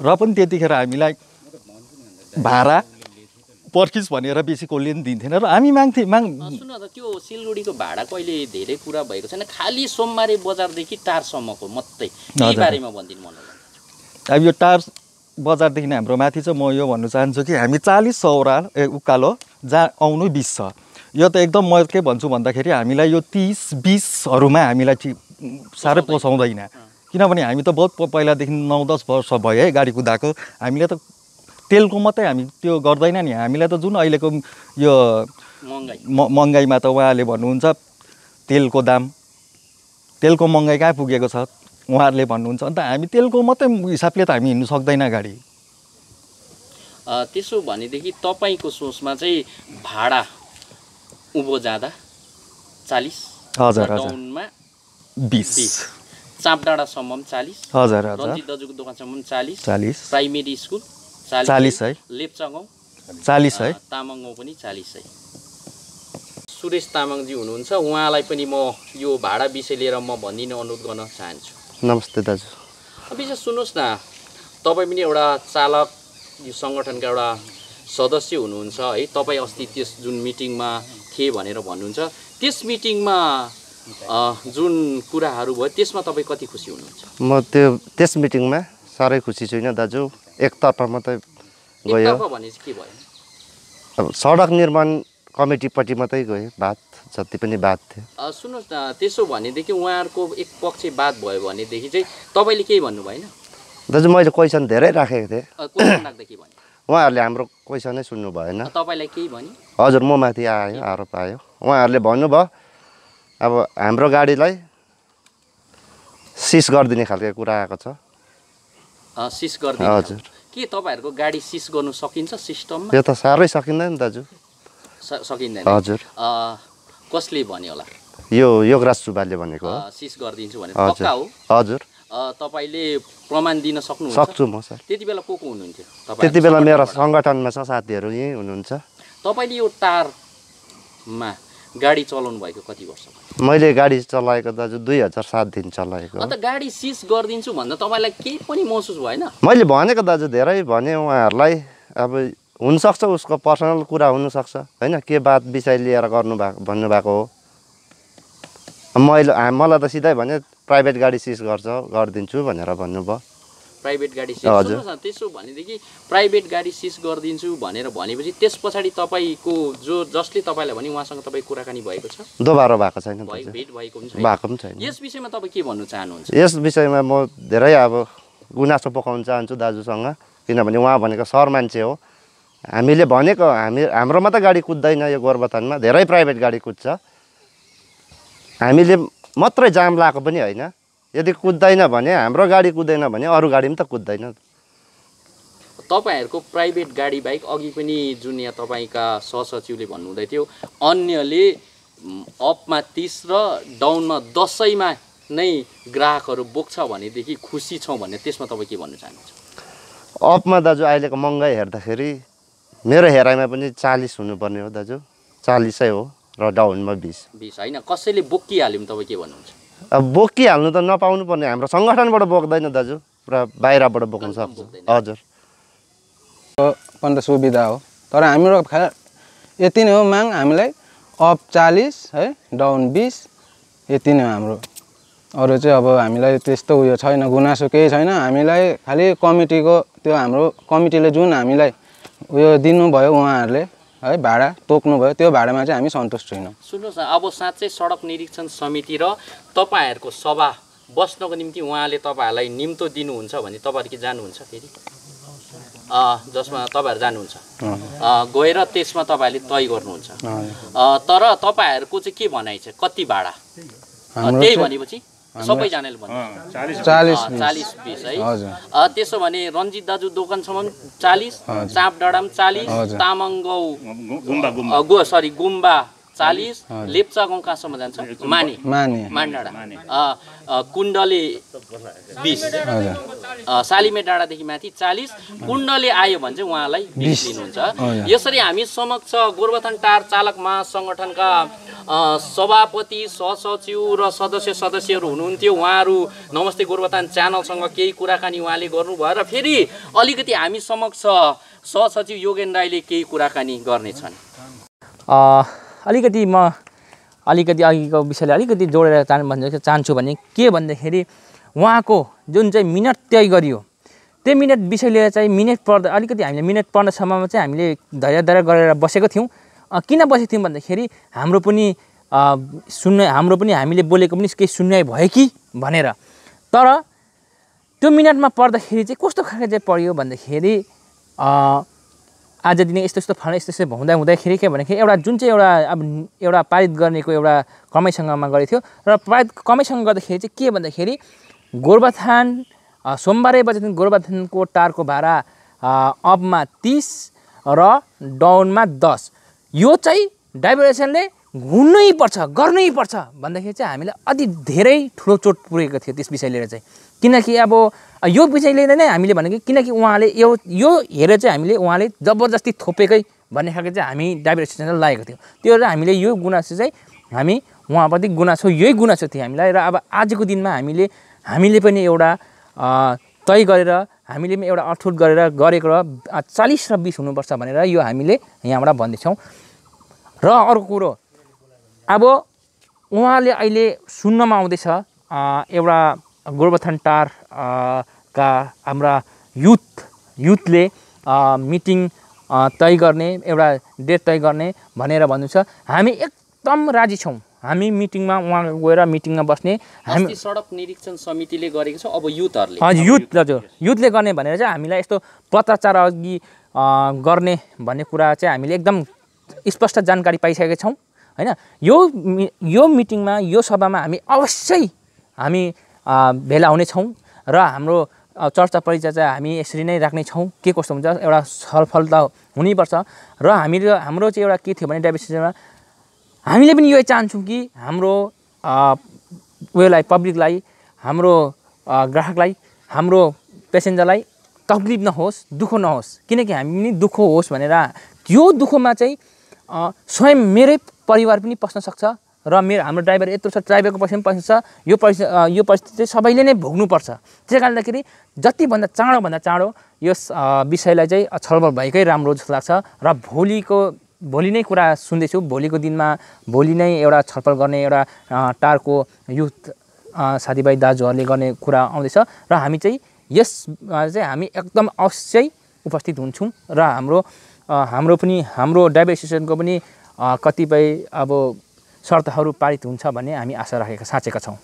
S6: र पनि त्यतिखेर हामीलाई भाडा पर्खिस् भनेर बेसी कसले पनि दिन्थेन र हामी माग्थे माग
S2: सुन त त्यो सिलगढीको भाडाको अहिले धेरै कुरा भएको छैन। खालि सोमबारे बजारदेखि टारसम्मको मात्रै। बारेमा भनिदिनु
S6: अब यो टार बजारदेखि हाम्रो माथि चाहिँ म यो भन्नु चाहन्छु कि हामी चालिस सौरा ए उकालो जहाँ आउनु बिस छ। यो त एकदम म के भन्छु भन्दाखेरि हामीलाई यो तिस बिसहरूमा हामीलाई साह्रै पोसाउँदैन। किनभने हामी त बहुत पहिलादेखि नौ दस वर्ष भयो है गाडी कुदाएको। हामीले त तेलको मात्रै हामी त्यो गर्दैन नि। हामीलाई त जुन अहिलेको यो महँगाइमा त उहाँले भन्नुहुन्छ तेलको दाम। तेलको महँगाइ कहाँ पुगेको छ? उहाँहरूले भन्नुहुन्छ। अन्त हामी तेलको मात्रै हिसाबले त हामी हिँड्नु सक्दैन गाडी।
S2: त्यसो भनेदेखि तपाईँको सोचमा चाहिँ भाडा उँभो जाँदा चालिस
S6: हजुर बिस।
S2: चाप डाँडासम्म चालिस
S6: हजुर
S2: रन्जित दाजुको दोकानसम्म चालिस
S6: चालिस।
S2: प्राइमेरी स्कुल
S6: चालिस है।
S2: लेप्चा गाउँ
S6: चालिस है।
S2: तामाङ गाउँ पनि चालिस है। सुरेश तामाङजी हुनुहुन्छ। उहाँलाई पनि म यो भाडा विषय लिएर म भनिदिन अनुरोध गर्न चाहन्छु।
S7: नमस्ते दाजु।
S2: विशेष सुन्नुहोस् न तपाईँ पनि एउटा चालक यो सङ्गठनका एउटा सदस्य हुनुहुन्छ है तपाईँ अस्ति त्यस जुन मिटिङमा थिए भनेर भन्नुहुन्छ त्यस मिटिङमा जुन कुराहरू भयो त्यसमा तपाईँ कति खुसी हुनुहुन्छ?
S7: म त्यो त्यस मिटिङमा साह्रै खुसी छुइनँ दाजु एकतर्फ मात्रै गयो।
S2: भने चाहिँ के भयो?
S7: अब सडक निर्माण कमिटीपट्टि मात्रै गयो बात। जति पनि बात थियो।
S2: अ, सुन्नुहोस् न त्यसो भनेदेखि उहाँहरूको एक पक्ष बात भयो भनेदेखि चाहिँ तपाईँले केही भन्नु भएन?
S7: दाजु मैले क्वेसन धेरै राखेको थिएँ। *clears throat* उहाँहरूले हाम्रो क्वेसनै सुन्नु भएन।
S2: तपाईँलाई केही भन्यो?
S7: हजुर म माथि आयो आरोप आयो। उहाँहरूले भन्नुभयो अब हाम्रो गाडीलाई सिस गरिदिने खालको कुरा आएको छ।
S2: अ, सिस गरिदिनु
S7: हजुर।
S2: के तपाईँहरूको गाडी सिस गर्नु सकिन्छ सिस्टममा?
S7: यो त साह्रै सकिँदैन दाजु।
S2: सकिँदैन।
S7: हजुर।
S2: कसले भन्यो होला?
S7: यो योगराज सुब्बाले भनेको हो।
S2: अ, सिस गरिदिन्छु भने
S7: हजुर।
S2: पक्का हो?
S7: हजुर।
S2: अ, तपाईँले प्रमाण दिन सक्नुहुन्छ?
S7: सक्छु म सर।
S2: त्यति बेला को को हुनुहुन्थ्यो?
S7: त्यति बेला मेरो सङ्गठनमा छ साथीहरू यहीँ हुनुहुन्छ।
S2: तपाईँले यो टारमा गाडी चलाउनु भएको कति वर्ष?
S7: मैले गाडी चलाएको दाजु दुई हजार सातदेखि चलाएको।
S2: अन्त गाडी सिस गरिदिन्छु भन्दा तपाईँलाई केही पनि महसुस भएन?
S7: मैले भनेको दाजु धेरै भने उहाँहरूलाई। अब हुनसक्छ उसको पर्सनल कुरा हुनसक्छ। होइन? के बात विषय लिएर गर्नुभएको भन्नुभएको हो? मैले मलाई त सिधै भने प्राइभेट गाडी सिज गर्छ गरिदिन्छु भनेर भन्नुभयो।
S2: प्राइभेट गाडी सिस
S7: हजुर।
S2: त्यसो भनेदेखि प्राइभेट गाडी सिस गरिदिन्छु भनेर भनेपछि त्यस पछाडि तपाईँको जो जसले तपाईँलाई भने उहाँसँग तपाईँ कुराकानी भएको छ?
S7: दोबारो भएको
S2: भेट छैन।
S7: भएको पनि छैन।
S2: यस विषयमा तपाईँ के भन्नु चाहनुहुन्छ?
S7: यस विषयमा म धेरै अब गुनासो पकाउन चाहन्छु दाजुसँग किनभने उहाँ भनेको सर मान्छे हो। हामीले भनेको हामी हाम्रोमा त गाडी कुद्दैन यो गोरुबथानमा धेरै प्राइभेट गाडी कुद्छ। हामीले मात्रै जाम लगाएको पनि होइन। यदि कुद्दैन भने हाम्रो गाडी कुद्दैन भने अरू गाडी पनि त कुद्दैन।
S2: तपाईँहरूको प्राइभेट गाडी बाहेक अघि पनि जुन यहाँ तपाईँका सहसचिवले भन्नुहुँदै थियो अन्यले अपमा तिस र डाउनमा दसैँमा नै ग्राहकहरू बोक्छ भनेदेखि खुसी छौँ भने त्यसमा तपाईँ के भन्न चाहनुहुन्छ?
S7: अपमा दाजु अहिलेको महँगाइ हेर्दाखेरि मेरो हेराइमा पनि चालिस हुनुपर्ने हो दाजु। चालिसै हो र डाउनमा बिस।
S2: बिस होइन। कसैले बोकिहाल्यो तपाईँ के भन्नुहुन्छ?
S7: अब बोकिहाल्नु त नपाउनु पर्ने हाम्रो सङ्गठनबाट बोक्दैन दाजु पुरा बाहिरबाट बोक्न सक्छ। हजुर।
S8: पनि त सुविधा हो। तर हाम्रो खा यति नै हो माग। हामीलाई अप चालिस है डाउन बिस यति नै हो हाम्रो। अरू चाहिँ अब हामीलाई त्यस्तो उयो छैन। गुनासो केही छैन। हामीलाई खालि कमिटीको त्यो हाम्रो कमिटीले जुन हामीलाई उयो दिनुभयो उहाँहरूले है भाडा तोक्नुभयो त्यो भाडामा चाहिँ हामी सन्तुष्ट छैनौँ।
S2: सुन्नुहोस् न अब साँच्चै सडक निरीक्षण समिति र तपाईँहरूको सभा बस्नको निम्ति उहाँले तपाईँहरूलाई निम्तो दिनुहुन्छ भने तपाईँहरू के जानुहुन्छ फेरि? जसमा तपाईँहरू जानुहुन्छ। गएर त्यसमा तपाईँहरूले तय गर्नुहुन्छ। तर तपाईँहरूको चाहिँ के भनाइ छ? कति भाडा? त्यही भनेपछि? सबैजनाले भन्नु
S8: चालिस
S2: बिस। है?
S8: हजुर।
S2: अँ, त्यसो भने रन्जित दाजु दोकानसम्म चालिस चाँप डाँडा पनि चालिस। तामाङ गाउँ सरी गुम्बा। चालिस लेप्चा गाउँ कहाँसम्म जान्छ माने।
S8: माने।
S2: मान। डाँडा अँ, अँ, कुण्डले बिस। सालिमे डाँडादेखि माथि चालिस कुण्डले आयो भने चाहिँ उहाँलाई बिस दिनुहुन्छ। यसरी हामी समक्ष गोरुबथान टार चालक महासङ्गठनका सभापति सहसचिव र सदस्य सदस्यहरू हुनुहुन्थ्यो। उहाँहरू नमस्ते गोरुबथान च्यानलसँग केही कुराकानी उहाँले गर्नुभयो र फेरि अलिकति हामी समक्ष सहसचिव योगेन राईले केही कुराकानी गर्नेछन्।
S4: अ, अलिकति म अलिकति अघिको विषयलाई अलिकति जोडेर चाहनु भन्न चाहन्छु भने के भन्दाखेरि उहाँको जुन चाहिँ मिनट तय गरियो त्यो मिनट विषय लिएर चाहिँ मिनट पढ्दा अलिकति हामीले मिनट पढ्नेसम्ममा चाहिँ हामीले धैर्य धैर्य गरेर बसेको थियौँ। किन बसेको थियौँ भन्दाखेरि हाम्रो पनि सुन्ने हाम्रो पनि हामीले बोलेको पनि केही सुन्ने भयो कि भनेर। तर त्यो मिनटमा पढ्दाखेरि चाहिँ कस्तो खालको चाहिँ पढ्यो भन्दाखेरि आज दिने यस्तो यस्तो फल यस्तो यस्तो हुँदा हुँदाखेरि के भन्दाखेरि एउटा जुन चाहिँ एउटा अब एउटा पारित गर्नेको एउटा कमाइसँगमा गरेको थियो र पारित कमाइसँग गर्दाखेरि चाहिँ के भन्दाखेरि गोरुबथान सोमबारे बजेदेखि गोरुबथानको टारको भाडा अपमा तिस र डाउनमा दस। यो चाहिँ डाइभरेसनले हुनै पर्छ गर्नै पर्छ भन्दाखेरि चाहिँ हामीलाई अति धेरै ठुलो चोट पुगेको थियो त्यस विषय लिएर चाहिँ। किनकि अब यो विषय लिएर नै हामीले भनेको किनकि उहाँले यो यो हेरेर चाहिँ हामीले उहाँले जबरजस्ती थोपेकै भन्ने खालको चाहिँ हामी डाइभरेसन लागेको थियो। त्यो र हामीले यो गुनासो चाहिँ हामी उहाँप्रति गुनासो यही गुनासो थियो हामीलाई र अब आजको दिनमा हामीले हामीले पनि एउटा तय गरेर हामीले पनि एउटा अठुट गरेर गरेको र चालिस र बिस हुनुपर्छ भनेर यो हामीले यहाँबाट भन्दैछौँ। र अर्को कुरो अब उहाँले अहिले सुन्नमा आउँदैछ एउटा गोरुबथान टार का हाम्रा युथ युथले मिटिङ तय गर्ने एउटा डेट तय गर्ने भनेर भन्नुहुन्छ हामी एकदम राजी छौँ। हामी मिटिङमा उहाँ गएर मिटिङमा बस्ने हामी
S2: सडक निरीक्षण समितिले गरेको छ अब युथहरूले?
S4: हजुर युथ हजुर। युथले गर्ने भनेर चाहिँ हामीलाई यस्तो पत्राचार अघि गर्ने भन्ने कुरा चाहिँ हामीले एकदम स्पष्ट जानकारी पाइसकेका छौँ होइन? यो यो मिटिङमा यो सभामा हामी अवश्य हामी भेला हुनेछौँ र हाम्रो चर्चा परिचर्चा हामी यसरी नै राख्नेछौँ के कस्तो हुन्छ? एउटा छलफल त हुनैपर्छ। र हामीले हाम्रो चाहिँ एउटा के थियो भने डाइभर्सिटीमा हामीले पनि यो चाहन्छौँ कि हाम्रो उयोलाई पब्लिकलाई हाम्रो ग्राहकलाई हाम्रो पेसेन्जरलाई तकलिफ नहोस् दुःख नहोस्। किनकि हामी पनि दुःख होस् भनेर त्यो दुःखमा चाहिँ स्वयं मेरै परिवार पनि पस्न सक्छ। र मेरो हाम्रो ड्राइभर यत्रो छ ड्राइभरको पैसा पनि पस्छ यो पैसा यो परिस्थिति चाहिँ सबैले नै भोग्नुपर्छ। त्यसै कारणदाखेरि जतिभन्दा चाँडोभन्दा चाँडो यस अ, विषयलाई चाहिँ छलफल भएकै राम्रो जस्तो लाग्छ। र भोलिको भोलि नै कुरा सुन्दैछु। भोलिको दिनमा भोलि नै एउटा छलफल गर्ने एउटा टारको युथ साथीभाइ दाजुहरूले गर्ने कुरा आउँदैछ। र हामी चाहिँ यसमा चाहिँ हामी एकदम अवश्य उपस्थित हुन्छौँ। र हाम्रो हाम्रो पनि हाम्रो ड्राइभर एसोसिएसनको पनि कतिपय अब शर्तहरू पारित हुन्छ भन्ने हामी आशा राखेका साँचेका छौँ।